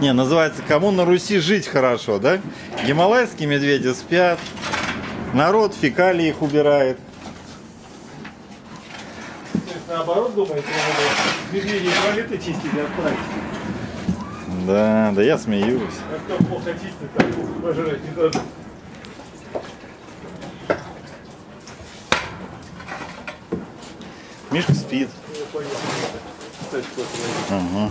Не, называется «Кому на Руси жить хорошо», да? Гималайские медведи спят, народ фекалии их убирает. То есть наоборот думаете, надо медведей туалеты чистить и отправить. Да, да я смеюсь. А кто плохо чистит, так пожрать не должен. Мишка спит. Я